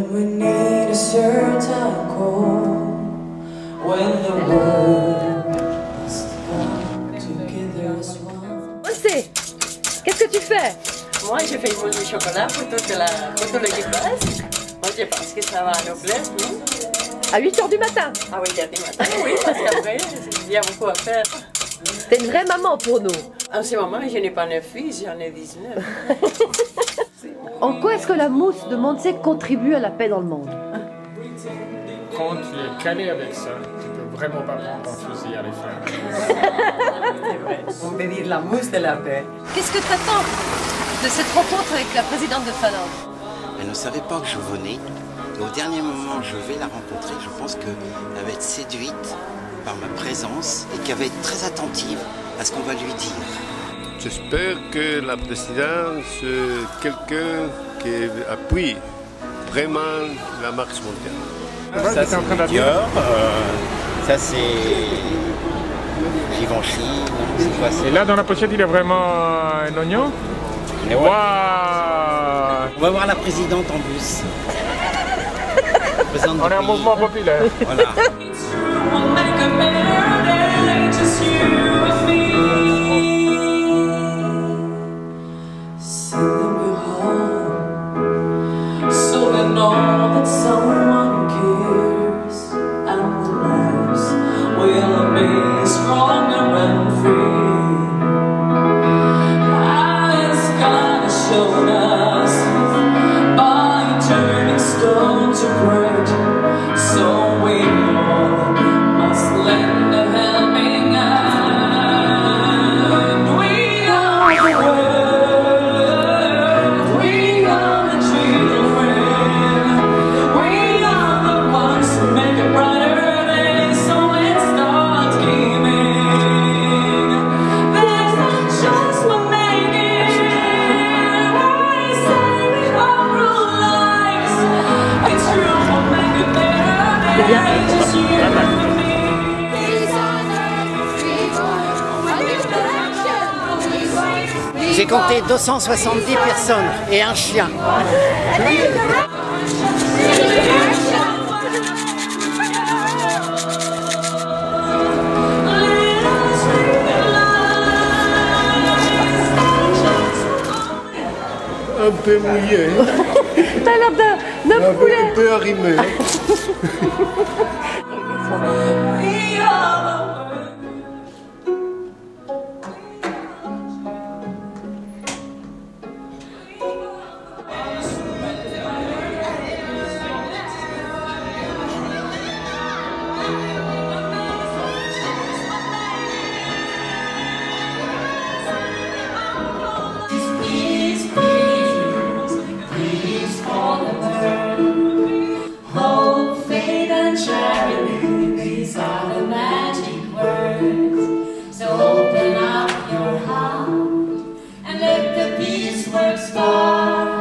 when we need a certain call, when the world must come together as one. José, qu'est-ce que tu fais? Moi, je fais une boule de chocolat pour toute la, pour tout le. Moi, je pense que ça va nous plaire, non À 8h hein. du matin Ah oui, 8h du matin, oui, parce qu'après, il y a beaucoup à faire. T'es une vraie maman pour nous. En ce moment, je n'ai pas 9 filles, j'en ai 19. En quoi est-ce que la mousse de Montsec contribue à la paix dans le monde Quand tu es calé avec ça, tu peux vraiment pas prendre un fusil à les faire. C'est vrai. On peut dire la mousse de la paix. Qu'est-ce que tu attends de cette rencontre avec la présidente de Finlande Elle ne savait pas que je venais. Et au dernier moment, je vais la rencontrer. Je pense qu'elle va être séduite par ma présence et qu'elle va être très attentive à ce qu'on va lui dire. J'espère que la présidente, c'est quelqu'un qui appuie vraiment la marche mondiale. Ça, c'est en train de Dior, euh, ça c'est Givenchy, Et là, dans la pochette, il y a vraiment un oignon Et ouais. Waouh On va voir la présidente en bus. On est un mouvement populaire. Voilà. That someone cares and the lives will be stronger and free. Shown us by turning stone to bread, J'ai compté 270 personnes et un chien. Un peu mouillé, T'as l'air d'un d'un un peu, poulet un peu arrimé. we westward star.